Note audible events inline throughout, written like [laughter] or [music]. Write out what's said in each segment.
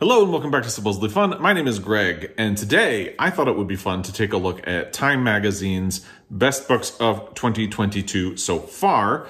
Hello and welcome back to Supposedly Fun. My name is Greg, and today I thought it would be fun to take a look at Time Magazine's best books of 2022 so far.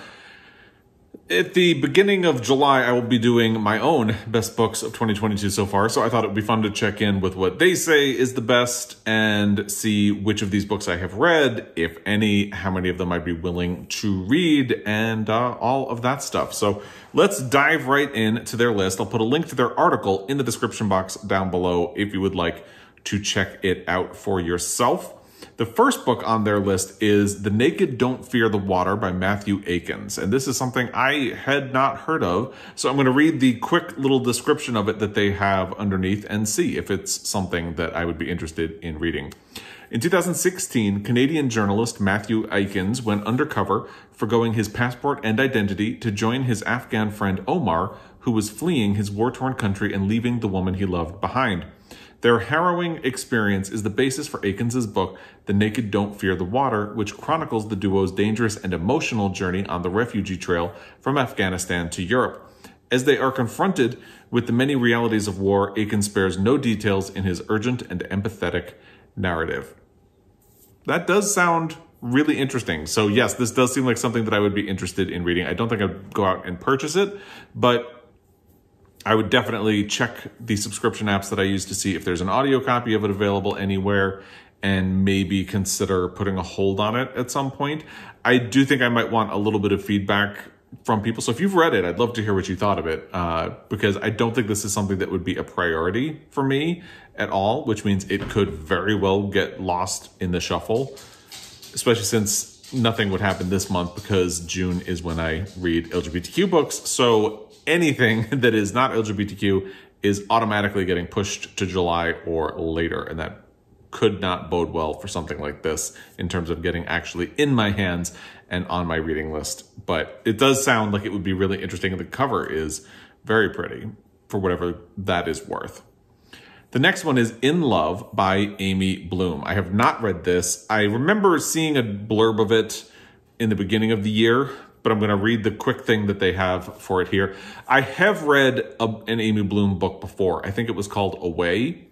At the beginning of July, I will be doing my own best books of 2022 so far, so I thought it would be fun to check in with what they say is the best and see which of these books I have read, if any, how many of them I'd be willing to read, and uh, all of that stuff. So let's dive right into their list. I'll put a link to their article in the description box down below if you would like to check it out for yourself. The first book on their list is The Naked Don't Fear the Water by Matthieu Aikins. And this is something I had not heard of. So I'm going to read the quick little description of it that they have underneath and see if it's something that I would be interested in reading. In 2016, Canadian journalist Matthieu Aikins went undercover, forgoing his passport and identity to join his Afghan friend Omar, who was fleeing his war torn country and leaving the woman he loved behind. Their harrowing experience is the basis for Aikins' book, The Naked Don't Fear the Water, which chronicles the duo's dangerous and emotional journey on the refugee trail from Afghanistan to Europe. As they are confronted with the many realities of war, Aikins spares no details in his urgent and empathetic narrative. That does sound really interesting. So yes, this does seem like something that I would be interested in reading. I don't think I'd go out and purchase it, but I would definitely check the subscription apps that I use to see if there's an audio copy of it available anywhere and maybe consider putting a hold on it at some point. I do think I might want a little bit of feedback from people. So if you've read it, I'd love to hear what you thought of it uh, because I don't think this is something that would be a priority for me at all, which means it could very well get lost in the shuffle, especially since nothing would happen this month because June is when I read LGBTQ books. So anything [laughs] that is not LGBTQ is automatically getting pushed to July or later. And that could not bode well for something like this in terms of getting actually in my hands and on my reading list. But it does sound like it would be really interesting. The cover is very pretty for whatever that is worth. The next one is In Love by Amy Bloom. I have not read this. I remember seeing a blurb of it in the beginning of the year, but I'm going to read the quick thing that they have for it here. I have read a, an Amy Bloom book before. I think it was called Away.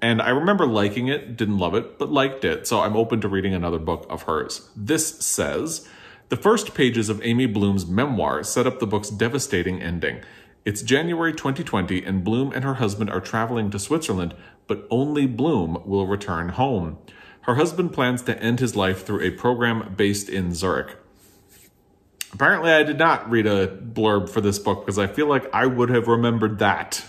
And I remember liking it, didn't love it, but liked it. So I'm open to reading another book of hers. This says The first pages of Amy Bloom's memoir set up the book's devastating ending. It's January 2020, and Bloom and her husband are traveling to Switzerland, but only Bloom will return home. Her husband plans to end his life through a program based in Zurich. Apparently, I did not read a blurb for this book because I feel like I would have remembered that.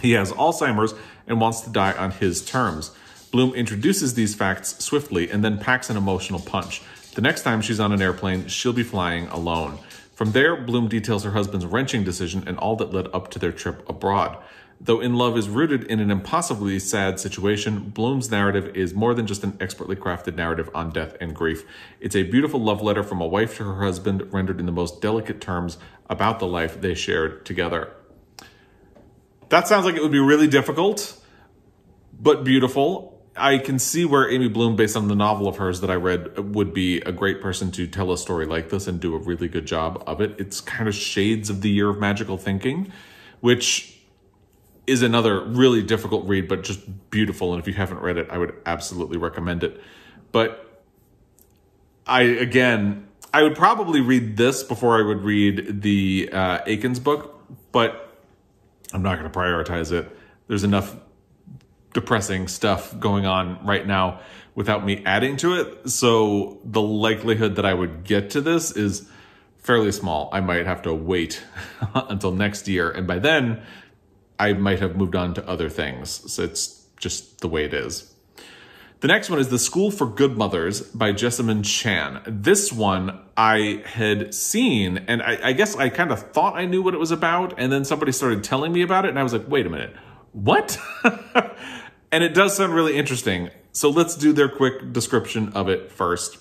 He has Alzheimer's and wants to die on his terms. Bloom introduces these facts swiftly and then packs an emotional punch. The next time she's on an airplane, she'll be flying alone. From there, Bloom details her husband's wrenching decision and all that led up to their trip abroad. Though In Love is rooted in an impossibly sad situation, Bloom's narrative is more than just an expertly crafted narrative on death and grief. It's a beautiful love letter from a wife to her husband, rendered in the most delicate terms about the life they shared together. That sounds like it would be really difficult, but beautiful. I can see where Amy Bloom, based on the novel of hers that I read, would be a great person to tell a story like this and do a really good job of it. It's kind of shades of the year of magical thinking, which is another really difficult read, but just beautiful. And if you haven't read it, I would absolutely recommend it. But I, again, I would probably read this before I would read the uh, Aikins book, but I'm not going to prioritize it. There's enough depressing stuff going on right now without me adding to it. So the likelihood that I would get to this is fairly small. I might have to wait [laughs] until next year. And by then, I might have moved on to other things. So it's just the way it is. The next one is The School for Good Mothers by Jessamine Chan. This one I had seen, and I, I guess I kind of thought I knew what it was about, and then somebody started telling me about it, and I was like, wait a minute, what? [laughs] and it does sound really interesting. So let's do their quick description of it first.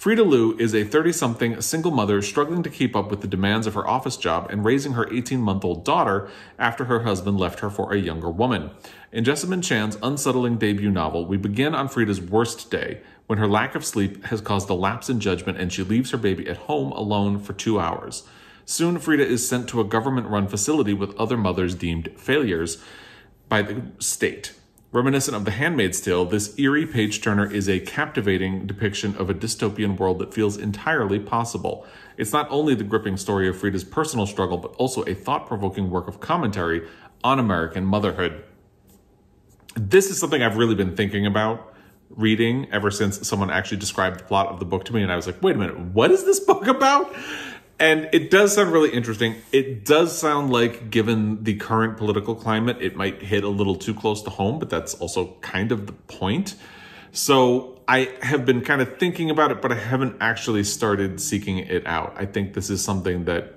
Frida Liu is a 30 something single mother struggling to keep up with the demands of her office job and raising her 18 month old daughter after her husband left her for a younger woman. In Jessamine Chan's unsettling debut novel, we begin on Frida's worst day when her lack of sleep has caused a lapse in judgment and she leaves her baby at home alone for two hours. Soon, Frida is sent to a government run facility with other mothers deemed failures. by the state. Reminiscent of The Handmaid's Tale, this eerie page turner is a captivating depiction of a dystopian world that feels entirely possible. It's not only the gripping story of Frida's personal struggle, but also a thought provoking work of commentary on American motherhood. This is something I've really been thinking about reading ever since someone actually described the plot of the book to me, and I was like, wait a minute, what is this book about? And it does sound really interesting. It does sound like, given the current political climate, it might hit a little too close to home, but that's also kind of the point. So I have been kind of thinking about it, but I haven't actually started seeking it out. I think this is something that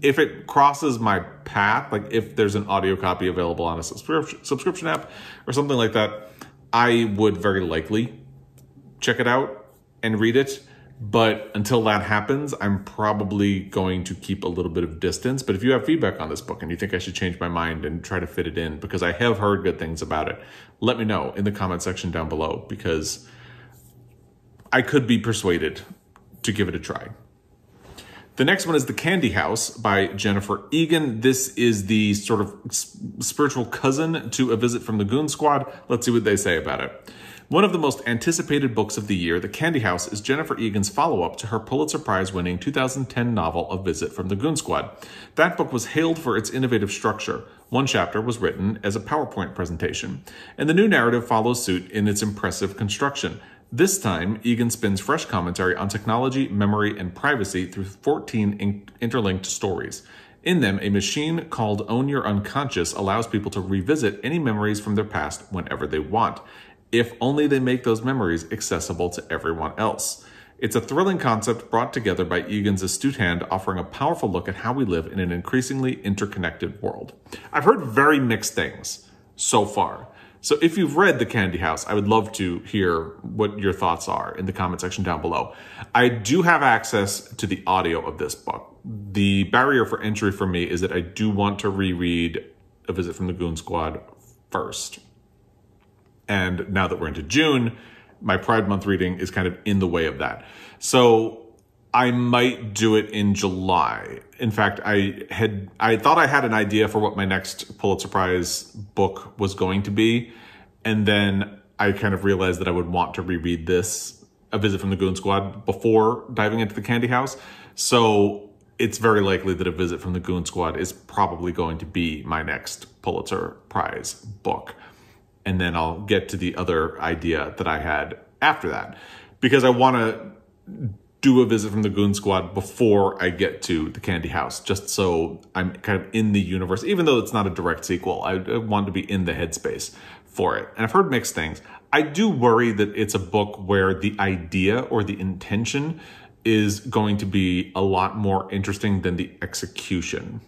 if it crosses my path, like if there's an audio copy available on a subscription app or something like that, I would very likely check it out and read it. But until that happens, I'm probably going to keep a little bit of distance. But if you have feedback on this book and you think I should change my mind and try to fit it in, because I have heard good things about it, let me know in the comment section down below because I could be persuaded to give it a try. The next one is The Candy House by Jennifer Egan. This is the sort of spiritual cousin to A Visit from the Goon Squad. Let's see what they say about it. One of the most anticipated books of the year, The Candy House, is Jennifer Egan's follow up to her Pulitzer Prize winning 2010 novel, A Visit from the Goon Squad. That book was hailed for its innovative structure. One chapter was written as a PowerPoint presentation, and the new narrative follows suit in its impressive construction. This time, Egan spins fresh commentary on technology, memory, and privacy through 14 in- interlinked stories. In them, a machine called Own Your Unconscious allows people to revisit any memories from their past whenever they want if only they make those memories accessible to everyone else. It's a thrilling concept brought together by Egan's astute hand, offering a powerful look at how we live in an increasingly interconnected world. I've heard very mixed things so far. So if you've read The Candy House, I would love to hear what your thoughts are in the comment section down below. I do have access to the audio of this book. The barrier for entry for me is that I do want to reread A Visit from the Goon Squad first. And now that we're into June, my Pride Month reading is kind of in the way of that. So I might do it in July. In fact, I had I thought I had an idea for what my next Pulitzer Prize book was going to be, and then I kind of realized that I would want to reread this, A Visit from the Goon Squad, before diving into the Candy House. So it's very likely that A Visit from the Goon Squad is probably going to be my next Pulitzer Prize book and then I'll get to the other idea that I had after that because I want to do a visit from the Goon Squad before I get to the Candy House, just so I'm kind of in the universe, even though it's not a direct sequel. I, I want to be in the headspace for it. And I've heard mixed things. I do worry that it's a book where the idea or the intention is going to be a lot more interesting than the execution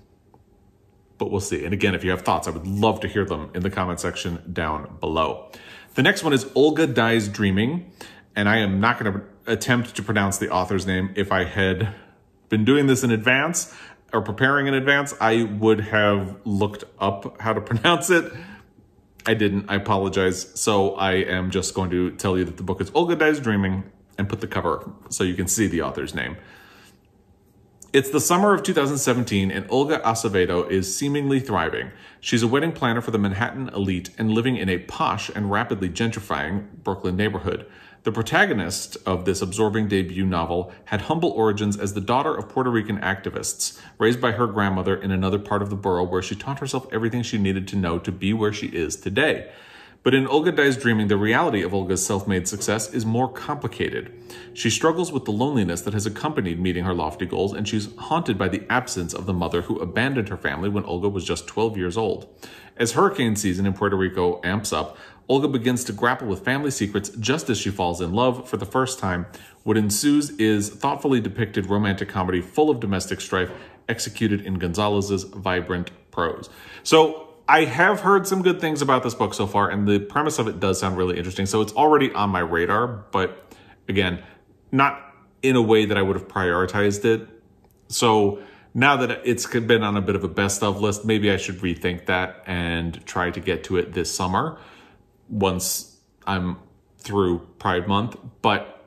but we'll see. And again, if you have thoughts, I would love to hear them in the comment section down below. The next one is Olga Dies Dreaming, and I am not going to attempt to pronounce the author's name. If I had been doing this in advance or preparing in advance, I would have looked up how to [laughs] pronounce it. I didn't. I apologize. So I am just going to tell you that the book is Olga Dies Dreaming and put the cover so you can see the author's name. It's the summer of 2017 and Olga Acevedo is seemingly thriving. She's a wedding planner for the Manhattan elite and living in a posh and rapidly gentrifying Brooklyn neighborhood. The protagonist of this absorbing debut novel had humble origins as the daughter of Puerto Rican activists, raised by her grandmother in another part of the borough where she taught herself everything she needed to know to be where she is today. But in Olga Dies Dreaming, the reality of Olga's self made success is more complicated. She struggles with the loneliness that has accompanied meeting her lofty goals, and she's haunted by the absence of the mother who abandoned her family when Olga was just 12 years old. As hurricane season in Puerto Rico amps up, Olga begins to grapple with family secrets just as she falls in love for the first time. What ensues is thoughtfully depicted romantic comedy full of domestic strife, executed in Gonzalez's vibrant prose. So I have heard some good things about this book so far, and the premise of it does sound really interesting. So it's already on my radar, but again, not in a way that I would have prioritized it. So now that it's been on a bit of a best of list, maybe I should rethink that and try to get to it this summer once I'm through Pride Month. But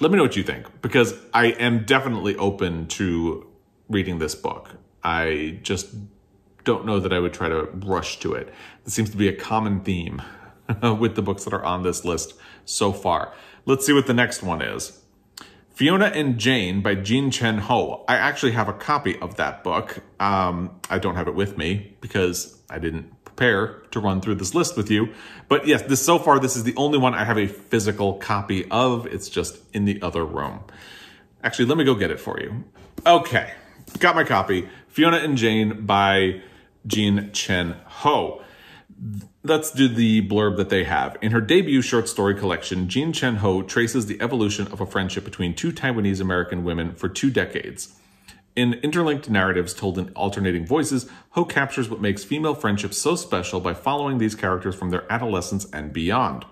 let me know what you think because I am definitely open to reading this book. I just don't know that I would try to rush to it. This seems to be a common theme [laughs] with the books that are on this list so far. Let's see what the next one is. Fiona and Jane by Jean Chen Ho. I actually have a copy of that book. Um, I don't have it with me because I didn't prepare to run through this list with you. But yes, this so far, this is the only one I have a physical copy of. It's just in the other room. Actually, let me go get it for you. Okay, got my copy. Fiona and Jane by Jean Chen Ho. Let's do the blurb that they have. In her debut short story collection, Jean Chen Ho traces the evolution of a friendship between two Taiwanese American women for two decades. In interlinked narratives told in alternating voices, Ho captures what makes female friendships so special by following these characters from their adolescence and beyond.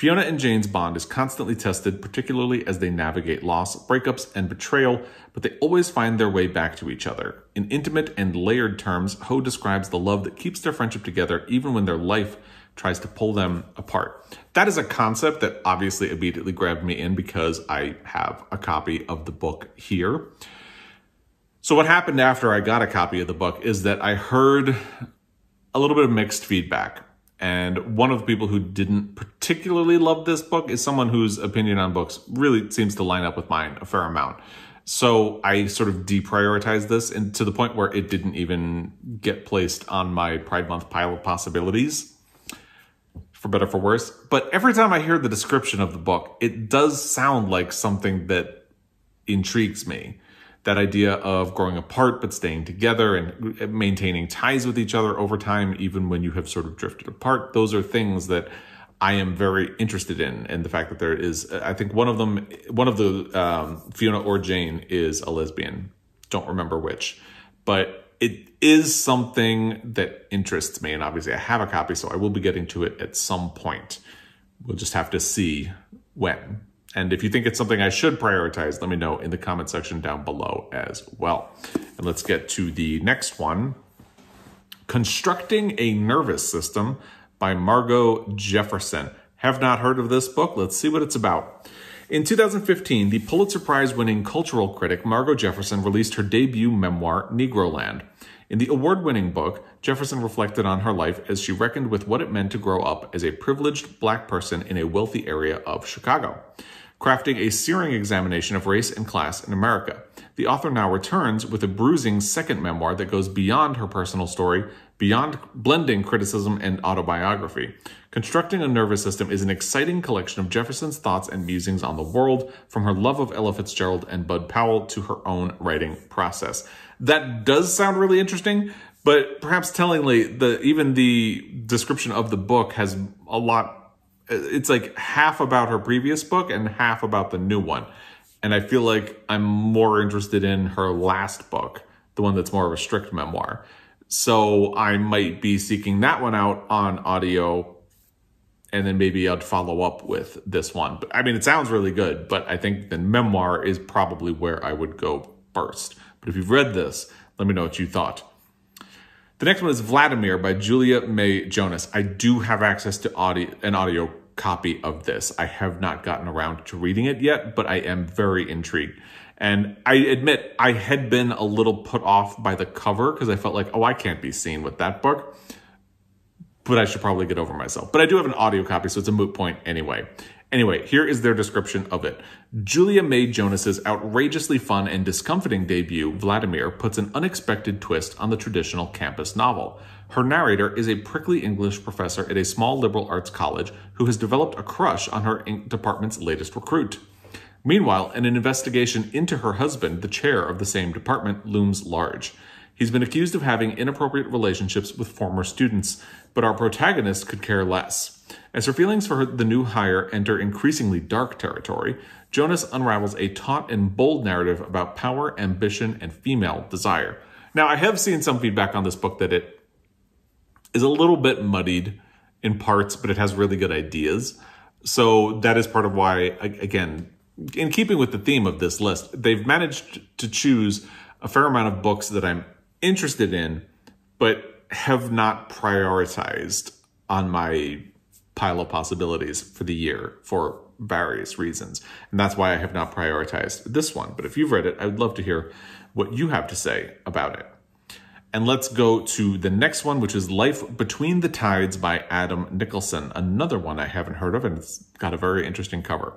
Fiona and Jane's bond is constantly tested, particularly as they navigate loss, breakups, and betrayal, but they always find their way back to each other. In intimate and layered terms, Ho describes the love that keeps their friendship together even when their life tries to pull them apart. That is a concept that obviously immediately grabbed me in because I have a copy of the book here. So, what happened after I got a copy of the book is that I heard a little bit of mixed feedback and one of the people who didn't particularly love this book is someone whose opinion on books really seems to line up with mine a fair amount. So I sort of deprioritized this and to the point where it didn't even get placed on my Pride Month pile of possibilities, for better for worse. But every time I hear the description of the book, it does sound like something that intrigues me that idea of growing apart but staying together and maintaining ties with each other over time, even when you have sort of drifted apart. Those are things that I am very interested in. And the fact that there is, I think one of them, one of the um, Fiona or Jane is a lesbian. Don't remember which, but it is something that interests me. And obviously, I have a copy, so I will be getting to it at some point. We'll just have to see when. And if you think it's something I should prioritize, let me know in the comment section down below as well. And let's get to the next one. Constructing a Nervous System by Margo Jefferson. Have not heard of this book. Let's see what it's about. In 2015, the Pulitzer Prize winning cultural critic Margo Jefferson released her debut memoir, Negroland. In the award winning book, Jefferson reflected on her life as she reckoned with what it meant to grow up as a privileged black person in a wealthy area of Chicago crafting a searing examination of race and class in America. The author now returns with a bruising second memoir that goes beyond her personal story, beyond blending criticism and autobiography. Constructing a Nervous System is an exciting collection of Jefferson's thoughts and musings on the world, from her love of Ella Fitzgerald and Bud Powell to her own writing process. That does sound really interesting, but perhaps tellingly, the even the description of the book has a lot it's like half about her previous book and half about the new one. And I feel like I'm more interested in her last book, the one that's more of a strict memoir. So I might be seeking that one out on audio and then maybe I'd follow up with this one. But I mean, it sounds really good, but I think the memoir is probably where I would go first. But if you've read this, let me know what you thought. The next one is Vladimir by Julia May Jonas. I do have access to audio, an audio copy of this. I have not gotten around to reading it yet, but I am very intrigued. And I admit I had been a little put off by the cover because I felt like, oh, I can't be seen with that book. But I should probably get over myself. But I do have an audio copy, so it's a moot point anyway. Anyway, here is their description of it. Julia May Jonas's outrageously fun and discomforting debut, Vladimir, puts an unexpected twist on the traditional campus novel. Her narrator is a prickly English professor at a small liberal arts college who has developed a crush on her department's latest recruit. Meanwhile, an investigation into her husband, the chair of the same department, looms large. He's been accused of having inappropriate relationships with former students, but our protagonist could care less. As her feelings for the new hire enter increasingly dark territory, Jonas unravels a taut and bold narrative about power, ambition, and female desire. Now, I have seen some feedback on this book that it is a little bit muddied in parts, but it has really good ideas. So that is part of why, again, in keeping with the theme of this list, they've managed to choose a fair amount of books that I'm interested in, but have not prioritized on my pile of possibilities for the year for various reasons. And that's why I have not prioritized this one. But if you've read it, I would love to hear what you have to say about it. And let's go to the next one, which is Life Between the Tides by Adam Nicolson. Another one I haven't heard of, and it's got a very interesting cover.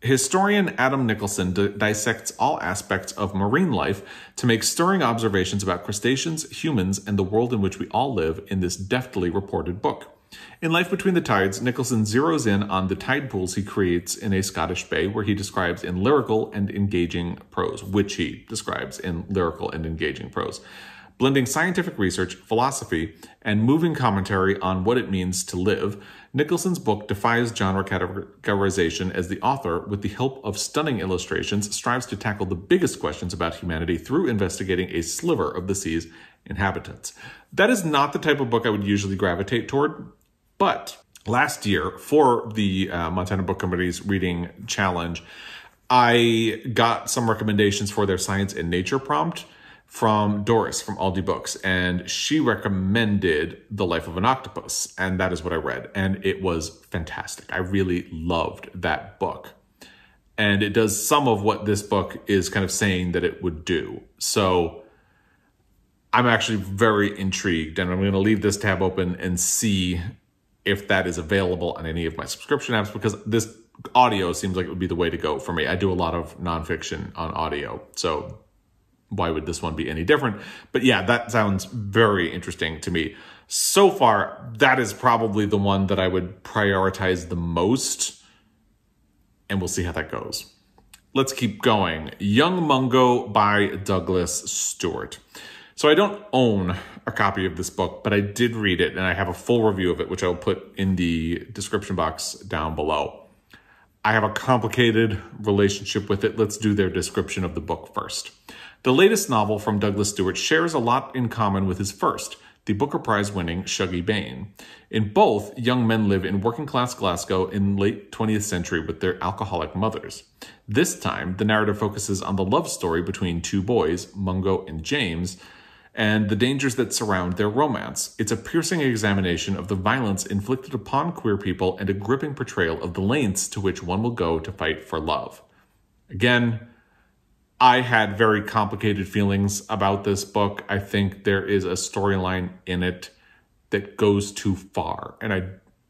Historian Adam Nicolson dissects all aspects of marine life to make stirring observations about crustaceans, humans, and the world in which we all live in this deftly reported book. In Life Between the Tides, Nicolson zeroes in on the tide pools he creates in a Scottish bay, where he describes in lyrical and engaging prose, which he describes in lyrical and engaging prose blending scientific research, philosophy, and moving commentary on what it means to live, Nicolson's book defies genre categorization as the author, with the help of stunning illustrations, strives to tackle the biggest questions about humanity through investigating a sliver of the sea's inhabitants. That is not the type of book I would usually gravitate toward, but last year for the uh, Montana Book Company's reading challenge, I got some recommendations for their science and nature prompt from Doris from Aldi Books, and she recommended The Life of an Octopus, and that is what I read, and it was fantastic. I really loved that book. And it does some of what this book is kind of saying that it would do. So I'm actually very intrigued, and I'm going to leave this tab open and see if that is available on any of my subscription apps because this audio seems like it would be the way to go for me. I do a lot of nonfiction on audio, so why would this one be any different? But yeah, that sounds very interesting to me. So far, that is probably the one that I would prioritize the most, and we'll see how that goes. Let's keep going. Young Mungo by Douglas Stuart. So I don't own a copy of this book, but I did read it, and I have a full review of it, which I'll put in the description box down below. I have a complicated relationship with it. Let's do their description of the book first. The latest novel from Douglas Stuart shares a lot in common with his first, the Booker Prize winning Shuggie Bain. In both, young men live in working class Glasgow in late 20th century with their alcoholic mothers. This time, the narrative focuses on the love story between two boys, Mungo and James, and the dangers that surround their romance. It's a piercing examination of the violence inflicted upon queer people and a gripping portrayal of the lengths to which one will go to fight for love. Again, I had very complicated feelings about this book. I think there is a storyline in it that goes too far. And I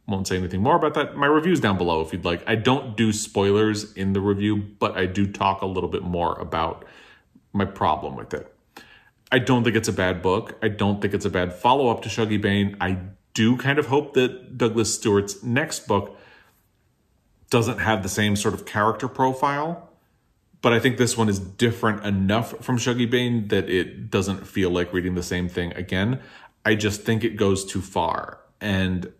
won't say anything more about that. My review's down below if you'd like. I don't do spoilers in the review, but I do talk a little bit more about my problem with it. I don't think it's a bad book. I don't think it's a bad follow up to Shuggie Bain. I do kind of hope that Douglas Stuart's next book doesn't have the same sort of character profile but I think this one is different enough from Shuggie Bain that it doesn't feel like reading the same thing again. I just think it goes too far. And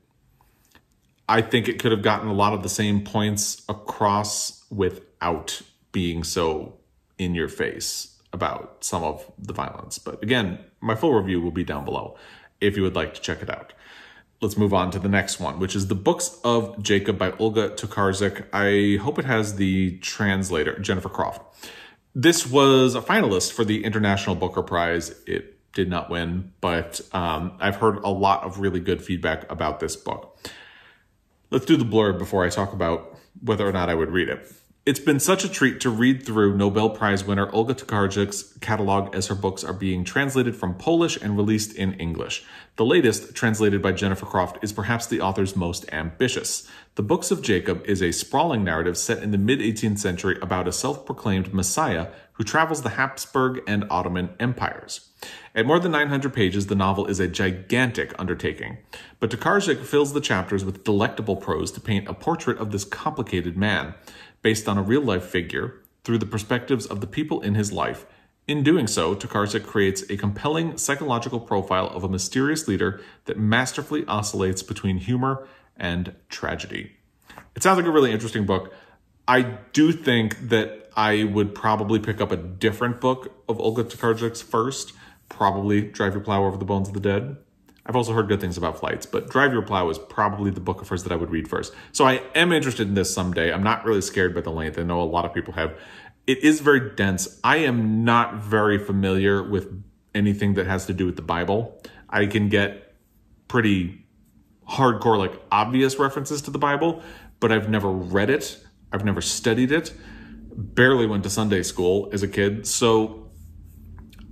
I think it could have gotten a lot of the same points across without being so in your face about some of the violence. But again, my full review will be down below if you would like to check it out let's move on to the next one, which is The Books of Jacob by Olga Tokarczuk. I hope it has the translator, Jennifer Croft. This was a finalist for the International Booker Prize. It did not win, but um, I've heard a lot of really good feedback about this book. Let's do the blurb before I talk about whether or not I would read it. It's been such a treat to read through Nobel Prize winner Olga Tokarczuk's catalog as her books are being translated from Polish and released in English. The latest, translated by Jennifer Croft, is perhaps the author's most ambitious. The Books of Jacob is a sprawling narrative set in the mid 18th century about a self proclaimed messiah who travels the Habsburg and Ottoman empires. At more than 900 pages, the novel is a gigantic undertaking, but Tokarczuk fills the chapters with delectable prose to paint a portrait of this complicated man based on a real life figure through the perspectives of the people in his life. In doing so, Tokarczuk creates a compelling psychological profile of a mysterious leader that masterfully oscillates between humor and tragedy. It sounds like a really interesting book. I do think that I would probably pick up a different book of Olga Tokarczuk's first, probably Drive Your Plow Over the Bones of the Dead. I've also heard good things about flights, but Drive Your Plow is probably the book of hers that I would read first. So I am interested in this someday. I'm not really scared by the length. I know a lot of people have. It is very dense. I am not very familiar with anything that has to do with the Bible. I can get pretty hardcore, like obvious references to the Bible, but I've never read it. I've never studied it. Barely went to Sunday school as a kid. So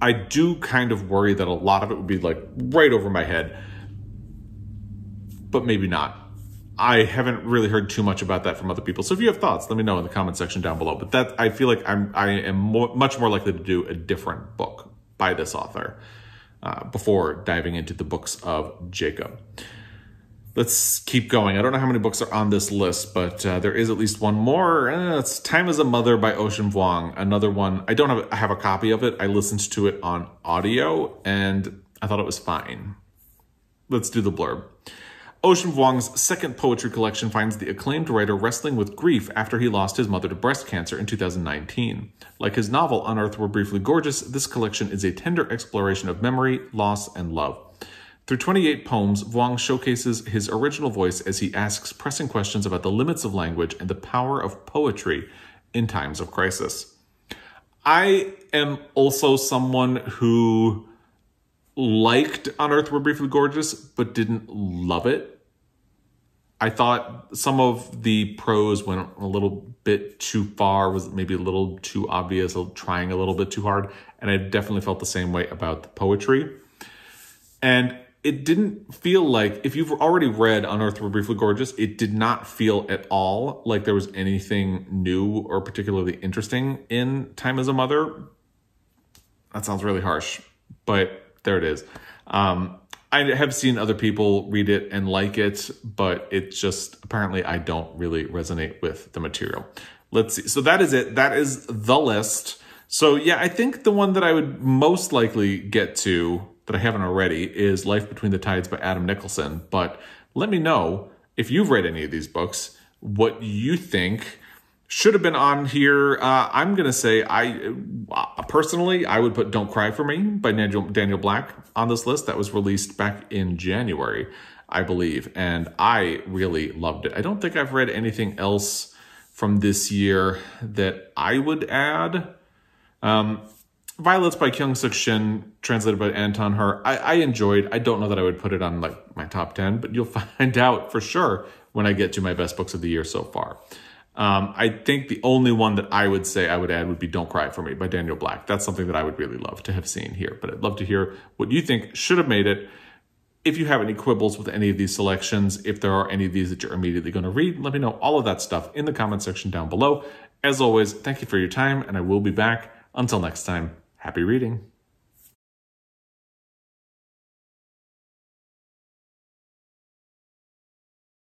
I do kind of worry that a lot of it would be like right over my head, but maybe not. I haven't really heard too much about that from other people. So if you have thoughts, let me know in the comment section down below. But that I feel like I'm I am more, much more likely to do a different book by this author uh, before diving into the books of Jacob. Let's keep going. I don't know how many books are on this list, but uh, there is at least one more. Uh, it's Time as a Mother by Ocean Vuong. Another one. I don't have I have a copy of it. I listened to it on audio and I thought it was fine. Let's do the blurb. Ocean Vuong's second poetry collection finds the acclaimed writer wrestling with grief after he lost his mother to breast cancer in 2019. Like his novel On Earth We're Briefly Gorgeous, this collection is a tender exploration of memory, loss, and love. Through 28 poems, Vuong showcases his original voice as he asks pressing questions about the limits of language and the power of poetry in times of crisis. I am also someone who liked On Earth We're Briefly Gorgeous, but didn't love it. I thought some of the prose went a little bit too far, was maybe a little too obvious, trying a little bit too hard. And I definitely felt the same way about the poetry. And it didn't feel like, if you've already read On Earth We're Briefly Gorgeous, it did not feel at all like there was anything new or particularly interesting in Time as a Mother. That sounds really harsh, but there it is. Um, I have seen other people read it and like it, but it just apparently I don't really resonate with the material. Let's see. So that is it. That is the list. So yeah, I think the one that I would most likely get to that I haven't already is Life Between the Tides by Adam Nicolson. But let me know if you've read any of these books, what you think should have been on here. Uh, I'm going to say I uh, personally, I would put Don't Cry For Me by Daniel, Daniel Black on this list that was released back in January, I believe. And I really loved it. I don't think I've read anything else from this year that I would add. Um, Violets by Kyung Sook Shin, translated by Anton Hur. I, I enjoyed. I don't know that I would put it on like my top 10, but you'll [laughs] find out for sure when I get to my best books of the year so far. Um, I think the only one that I would say I would add would be Don't Cry For Me by Daniel Black. That's something that I would really love to have seen here. But I'd love to hear what you think should have made it. If you have any quibbles with any of these selections, if there are any of these that you're immediately going to read, let me know all of that stuff in the comment section down below. As always, thank you for your time, and I will be back. Until next time, happy reading.